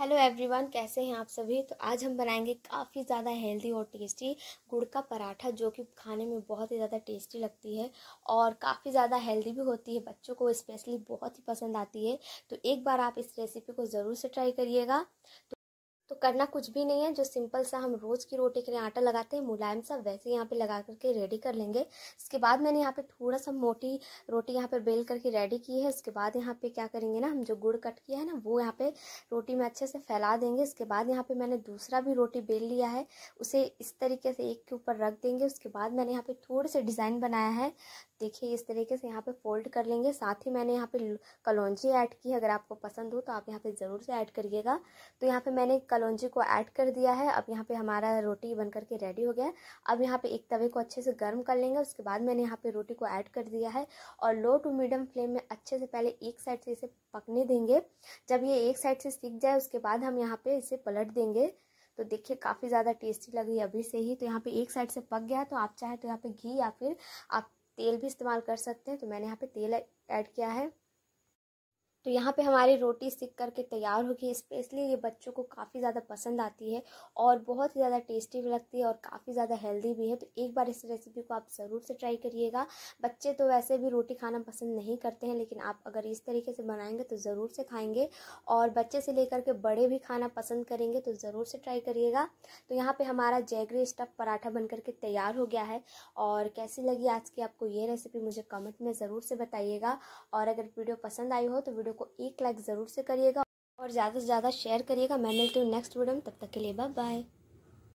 Hello everyone कैसे हैं आप सभी? तो आज हम बनाएँगे काफ़ी ज़्यादा हेल्दी और टेस्टी गुड़ का पराठा, जो कि खाने में बहुत ही ज़्यादा टेस्टी लगती है और काफ़ी ज़्यादा हेल्दी भी होती है। बच्चों को स्पेशली बहुत ही पसंद आती है। तो एक बार आप इस रेसिपी को ज़रूर से ट्राई करिएगा। तो करना कुछ भी नहीं है, जो सिंपल सा हम रोज़ की रोटी के लिए आटा लगाते हैं, मुलायम सा, वैसे यहाँ पे लगा करके रेडी कर लेंगे। इसके बाद मैंने यहाँ पे थोड़ा सा मोटी रोटी यहाँ पे बेल करके रेडी की है। उसके बाद यहाँ पे क्या करेंगे ना, हम जो गुड़ कट किया है ना, वो यहाँ पे रोटी में अच्छे से फैला देंगे। इसके बाद यहाँ पे मैंने दूसरा भी रोटी बेल लिया है, उसे इस तरीके से एक के ऊपर रख देंगे। उसके बाद मैंने यहाँ पे थोड़े से डिज़ाइन बनाया है देखिए इस तरीके से यहाँ पे फोल्ड कर लेंगे साथ ही मैंने यहाँ पे कलौजी ऐड की है अगर आपको पसंद हो तो आप यहाँ पे ज़रूर से ऐड करिएगा तो यहाँ पे मैंने कलौजी को ऐड कर दिया है अब यहाँ पे हमारा रोटी बन करके रेडी हो गया है अब यहाँ पे एक तवे को अच्छे से गर्म कर लेंगे उसके बाद मैंने यहाँ पे रोटी को ऐड कर दिया है और लो टू मीडियम फ्लेम में अच्छे से पहले एक साइड से इसे पकने देंगे जब ये एक साइड से सीख जाए उसके बाद हम यहाँ पर इसे पलट देंगे तो देखिए काफ़ी ज़्यादा टेस्टी लगी अभी से ही तो यहाँ पे एक साइड से पक गया तो आप चाहे तो यहाँ पे घी या फिर आप तेल भी इस्तेमाल कर सकते हैं। तो मैंने यहाँ पे तेल ऐड किया है। तो यहाँ पे हमारी रोटी सिक करके तैयार होगी। स्पेशली ये बच्चों को काफ़ी ज़्यादा पसंद आती है और बहुत ही ज़्यादा टेस्टी भी लगती है और काफ़ी ज़्यादा हेल्दी भी है। तो एक बार इस रेसिपी को आप ज़रूर से ट्राई करिएगा। बच्चे तो वैसे भी रोटी खाना पसंद नहीं करते हैं, लेकिन आप अगर इस तरीके से बनाएँगे तो ज़रूर से खाएँगे और बच्चे से लेकर के बड़े भी खाना पसंद करेंगे तो ज़रूर से ट्राई करिएगा। तो यहाँ पर हमारा जैगरी स्टफ़ पराठा बन करके तैयार हो गया है और कैसी लगी आज की आपको ये रेसिपी मुझे कमेंट में ज़रूर से बताइएगा। और अगर वीडियो पसंद आई हो तो वीडियो को एक लाइक ज़रूर से करिएगा और ज़्यादा से ज़्यादा शेयर करिएगा। मैं मिलती हूँ नेक्स्ट वीडियो में, तब तक के लिए बाय बाय